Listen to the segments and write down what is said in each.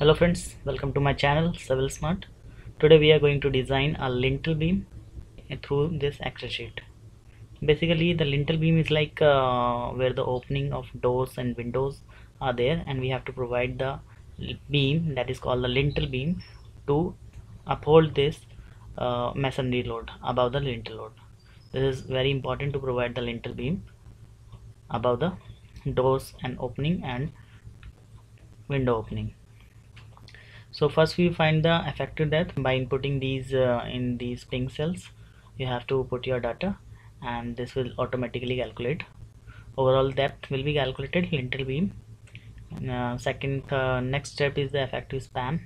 Hello friends, welcome to my channel Civil Smart. Today we are going to design a lintel beam through this Excel sheet. Basically the lintel beam is like uh, where the opening of doors and windows are there and we have to provide the beam that is called the lintel beam to uphold this uh, masonry load above the lintel load. This is very important to provide the lintel beam above the doors and opening and window opening so first we find the effective depth by inputting these uh, in these pink cells. You have to put your data and this will automatically calculate. Overall depth will be calculated lintel beam. Uh, second uh, next step is the effective span.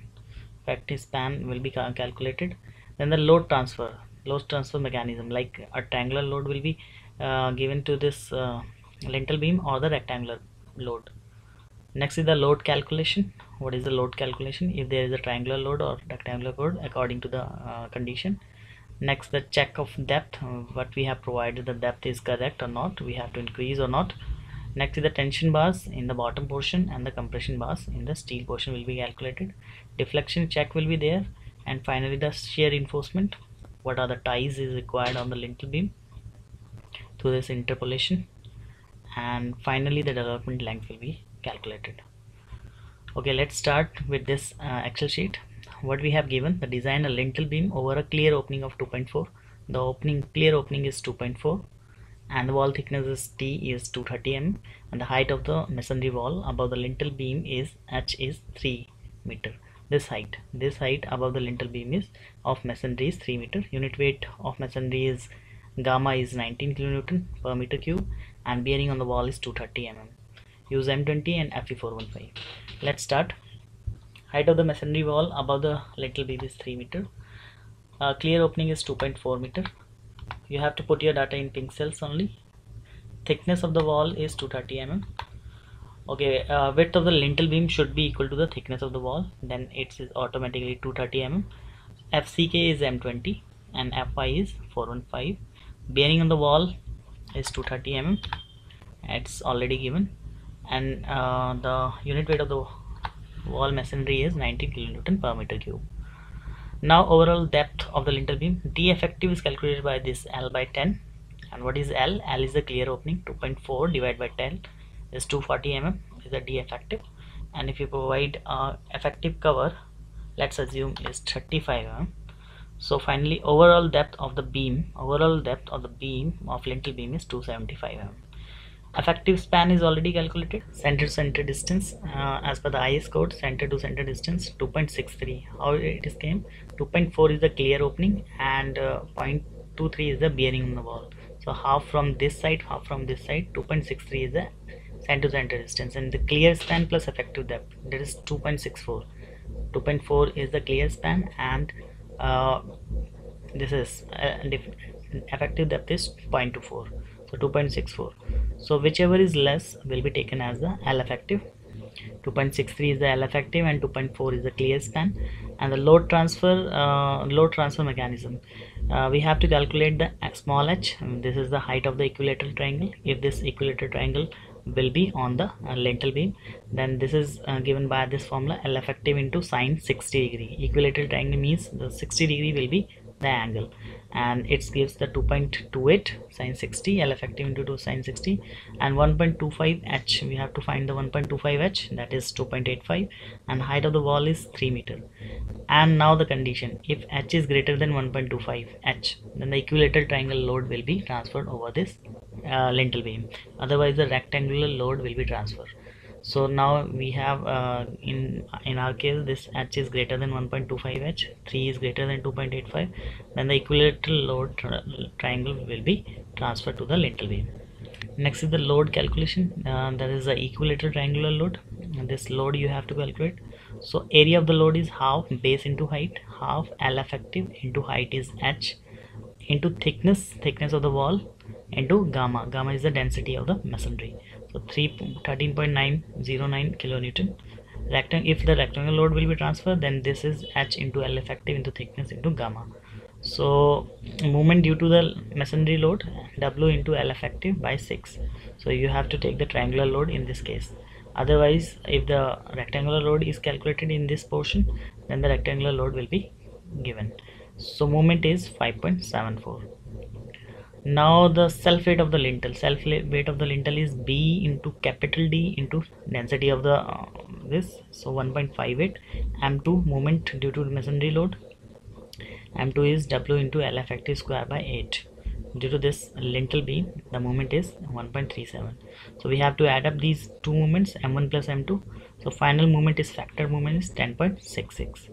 Effective span will be cal calculated. Then the load transfer load transfer mechanism like a triangular load will be uh, given to this uh, lintel beam or the rectangular load next is the load calculation. What is the load calculation? If there is a triangular load or rectangular load according to the uh, condition. Next the check of depth uh, what we have provided the depth is correct or not we have to increase or not. Next is the tension bars in the bottom portion and the compression bars in the steel portion will be calculated. Deflection check will be there. And finally the shear reinforcement. What are the ties is required on the lintel beam through this interpolation. And finally the development length will be calculated. Okay let's start with this uh, excel sheet. What we have given the design a lintel beam over a clear opening of 2.4 the opening clear opening is 2.4 and the wall thickness is t is 230 mm and the height of the masonry wall above the lintel beam is h is 3 meter. This height this height above the lintel beam is of masonry is 3 meter. Unit weight of masonry is gamma is 19 kilonewton per meter cube and bearing on the wall is 230 mm use m20 and fe415 let's start. Height of the masonry wall above the lintel beam is 3 meter. Uh, clear opening is 2.4 meter. You have to put your data in pink cells only. Thickness of the wall is 230 mm okay uh, width of the lintel beam should be equal to the thickness of the wall. Then it is automatically 230 mm fck is m20 and fy is 415 bearing on the wall is 230 mm it's already given and uh, the unit weight of the wall masonry is 19 kilonewton per meter cube. Now overall depth of the lintel beam. D effective is calculated by this l by 10 and what is l? L is the clear opening 2.4 divided by 10 is 240 mm is the d effective. And if you provide uh, effective cover let's assume is 35 mm so finally overall depth of the beam overall depth of the beam of lintel beam is 275 mm effective span is already calculated. Center to center distance uh, as per the IS code center to center distance 2.63 how it is came? 2.4 is the clear opening and uh, 0.23 is the bearing on the wall. So half from this side half from this side 2.63 is the center to center distance. And the clear span plus effective depth that is 2.64 2.4 is the clear span and uh, this is uh, effective depth is 0.24 so 2.64 so whichever is less will be taken as the L effective. 2.63 is the L effective and 2.4 is the clear span. And the load transfer uh, load transfer mechanism. Uh, we have to calculate the small h. This is the height of the equilateral triangle. If this equilateral triangle will be on the uh, lintel beam then this is uh, given by this formula L effective into sine 60 degree. Equilateral triangle means the 60 degree will be the angle and it gives the 2.28 sine 60 L effective into 2 sine 60 and 1.25 H we have to find the 1.25 H that is 2.85 and height of the wall is 3 meter. And now the condition if H is greater than 1.25 H then the equilateral triangle load will be transferred over this uh, lintel beam. Otherwise the rectangular load will be transferred so now we have uh, in in our case this h is greater than 1.25 h 3 is greater than 2.85 then the equilateral load tri triangle will be transferred to the lintel beam next is the load calculation. Uh, that is the equilateral triangular load. And this load you have to calculate. So area of the load is half base into height half l effective into height is h into thickness thickness of the wall into gamma. Gamma is the density of the masonry so 3 13.909 kilonewton. Rectangle if the rectangular load will be transferred then this is h into l effective into thickness into gamma. So movement due to the masonry load w into l effective by 6 so you have to take the triangular load in this case. Otherwise if the rectangular load is calculated in this portion then the rectangular load will be given. So moment is 5.74 now the self weight of the lintel. Self weight of the lintel is b into capital d into density of the uh, this. So 1.58 m2 moment due to masonry load. M2 is w into l effective square by 8 due to this lintel beam the moment is 1.37 so we have to add up these two moments m1 plus m2 so final moment is factor moment is 10.66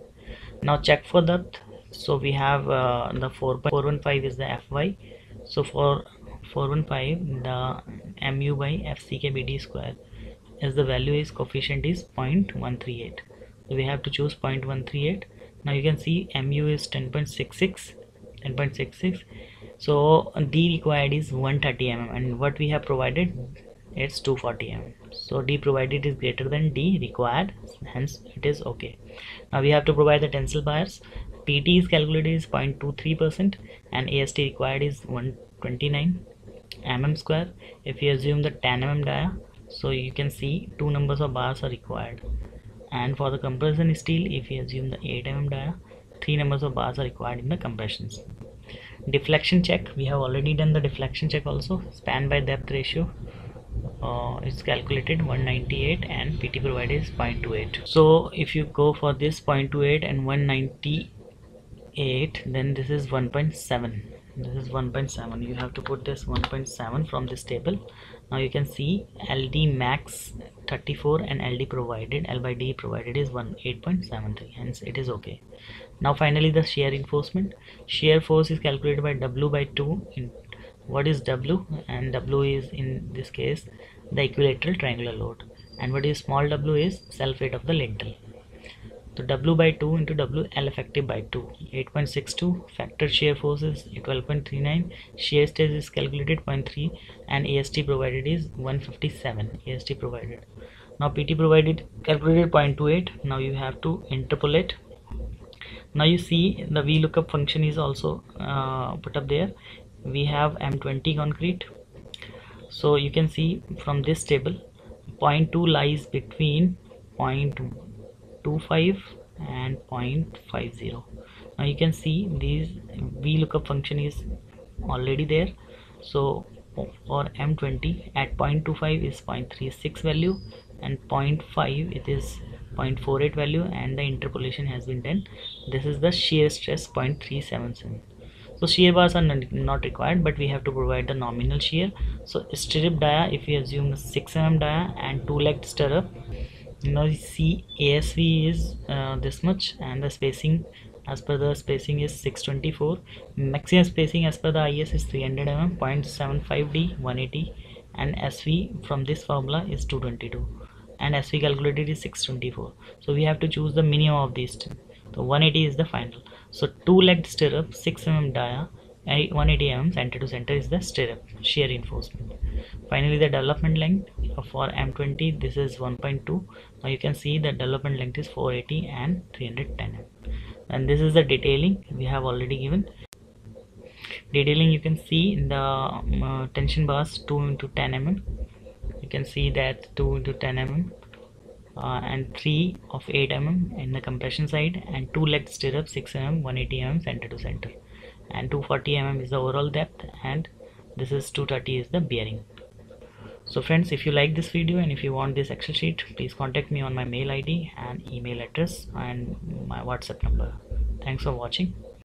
now check for that. So we have uh, the 4.415 is the fy so for 415 the mu by fck bd square as the value is coefficient is 0.138 so we have to choose 0.138 now you can see mu is 10.66 10.66 so d required is 130 mm and what we have provided it's 240 mm so d provided is greater than d required hence it is okay. Now we have to provide the tensile bars PT is calculated is 0.23 percent and AST required is 129 mm square if you assume the 10 mm dia so you can see two numbers of bars are required. And for the compression steel if you assume the 8 mm dia three numbers of bars are required in the compressions. Deflection check we have already done the deflection check also. Span by depth ratio uh, is calculated 198 and PT provided is 0.28 so if you go for this 0.28 and 190 8 then this is 1.7 this is 1.7 you have to put this 1.7 from this table. Now you can see LD max 34 and LD provided L by D provided is 1 8.73 hence it is okay. Now finally the shear reinforcement shear force is calculated by W by 2 in what is W? And W is in this case the equilateral triangular load. And what is small w is self weight of the lintel so W by 2 into W L effective by 2 8.62 factor shear force is 12.39 shear stress is calculated 0.3 and AST provided is 157 AST provided. Now PT provided calculated 0.28 now you have to interpolate. Now you see the VLOOKUP function is also uh, put up there. We have M20 concrete. So you can see from this table 0.2 lies between 0.1 0.25 and 0.50 now you can see these VLOOKUP function is already there. So for M20 at 0.25 is 0.36 value and 0.5 it is 0.48 value and the interpolation has been done. This is the shear stress 0.377 so shear bars are not required but we have to provide the nominal shear. So stirrup dia if we assume 6 mm dia and two legged stirrup now you see ASV is uh, this much and the spacing as per the spacing is 624 maximum spacing as per the IS is 300 mm 0.75D 180 and SV from this formula is 222 and SV calculated is 624 so we have to choose the minimum of these two. So 180 is the final. So two legged stirrup 6 mm dia 180 mm center to center is the stirrup shear reinforcement finally the development length for m20 this is 1.2 now you can see the development length is 480 and 310 mm and this is the detailing we have already given. Detailing you can see in the um, uh, tension bars 2 into 10 mm you can see that 2 into 10 mm uh, and 3 of 8 mm in the compression side and 2 leg stirrup 6 mm 180 mm center to center. And 240 mm is the overall depth and this is 230 is the bearing so friends if you like this video and if you want this excel sheet please contact me on my mail id and email address and my whatsapp number. Thanks for watching